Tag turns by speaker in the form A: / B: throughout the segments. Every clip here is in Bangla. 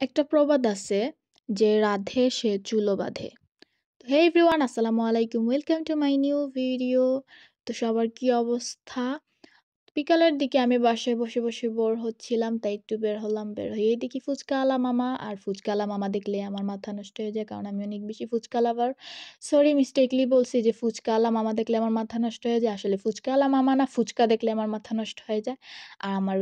A: একটা প্রবাদ আছে যে, রাধে সে চুলো বাঁধে। তো হে এভরিওয়ান আসসালামু আলাইকুম welcome to my new video তো, সবার কি অবস্থা বিকালের দিকে আমি বাসায় বসে বসে বোর হচ্ছিলাম, তাই একটু বের হলাম, বের হয়েই দেখি ফুচকাওয়ালা মামা। আর ফুচকাওয়ালা মামা দেখলে আমার মাথা নষ্ট হয়ে যায়, কারণ আমি অনেক বেশি ফুচকা লাভার। সরি মিস্টেকলি বলছি যে ফুচকাওয়ালা মামা দেখলে আমার মাথা নষ্ট হয়ে যায়। আসলে ফুচকাওয়ালা মামা না, ফুচকা দেখলে আমার মাথা নষ্ট হয়ে যায়। আর আমার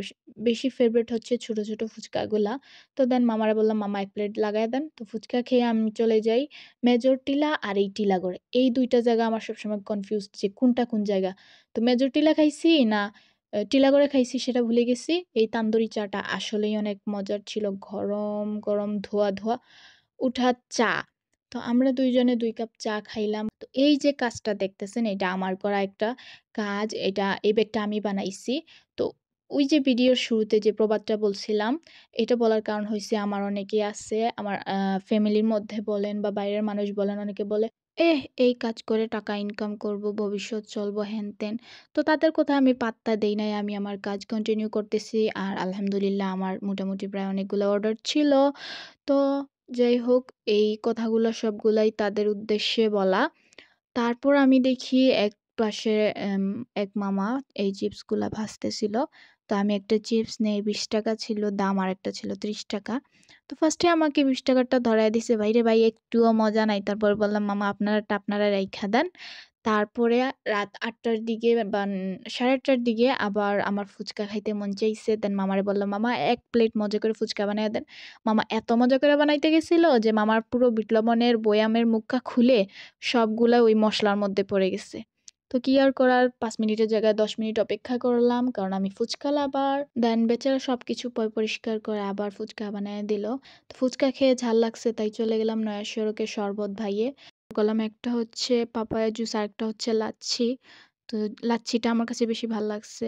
A: বেশি ফেভারিট হচ্ছে ছোট ছোট ফুচকাগুলা। তো দেন মামারা বললাম, মামা, এক প্লেট লাগাই দেন। তো ফুচকা খেয়ে আমি চলে যাই মেজর টিলা আর এই টিলাগড়ে এই দুইটা জায়গা আমার সবসময় কনফিউজ যে কোনটা কোন জায়গা। তো মেজর টিলা খাইছি না টিলাগড়ে খাইছি, সেটা ভুলে গেছি। এই তান্দুরি চাটা আসলেই অনেক মজার ছিল। গরম গরম ধোয়া ধোয়া উঠা চা। তো আমরা দুইজনে দুই কাপ চা খাইলাম। তো এই যে কাজটা দেখতেছেন, এটা আমার করা একটা কাজ। এটা, এই ব্যাগটা আমি বানাইছি। তো ওই যে ভিডিওর শুরুতে যে প্রবাদটা বলছিলাম, এটা বলার কারণ হয়েছে আমার অনেকেই আছে। আমার ফ্যামিলির মধ্যে বলেন বা বাইরের মানুষ বলেন, অনেকে বলে এহ, এই কাজ করে টাকা ইনকাম করব, ভবিষ্যৎ চলবো হ্যান তেন। তো তাদের কথা আমি পাত্তা দেই নাই, আমি আমার কাজ কন্টিনিউ করতেছি। আর আলহামদুলিল্লাহ আমার মোটামুটি প্রায় অনেকগুলো অর্ডার ছিল। তো যাই হোক, এই কথাগুলো সবগুলাই তাদের উদ্দেশ্যে বলা। তারপর আমি দেখি এক পাশে এক মামা এই চিপসগুলা ভাজতেছিল। তো আমি একটা চিপস নেই বিশ টাকা ছিল, দাম আর একটা ছিল ত্রিশ টাকা। তো ফার্স্টে আমাকে বিশ টাকাটা ধরাই দিছে ভাই রে ভাই, একটুও মজা নাই। তারপর বললাম, মামা আপনারাটা আপনারা রেখা দেন। তারপরে রাত আটটার দিকে বা সাড়ে আটটার দিকে আবার আমার ফুচকা খাইতে মন চাইছে। দেন মামারে বললাম, মামা, এক প্লেট মজা করে ফুচকা বানিয়ে দেন। মামা এত মজা করে বানাইতে গেছিল যে, মামার পুরো বিট লবণের বয়ামের মুখটা খুলে সবগুলা ওই মশলার মধ্যে পড়ে গেছে। তো কি আর করার? পাঁচ মিনিটের জায়গায় দশ মিনিট অপেক্ষা করলাম, কারণ আমি ফুচকা আবার দেন বেচারা সব কিছু পরিষ্কার করে আবার ফুচকা বানিয়ে দিল। তো ফুচকা খেয়ে ঝাল লাগছে, তাই চলে গেলাম নয়া সড়কে শরবত ভাইয়ে। গলাম একটা হচ্ছে পাপায়া জুস আর একটা হচ্ছে লাচ্ছি। তো লাচ্ছিটা আমার কাছে বেশি ভালো লাগছে।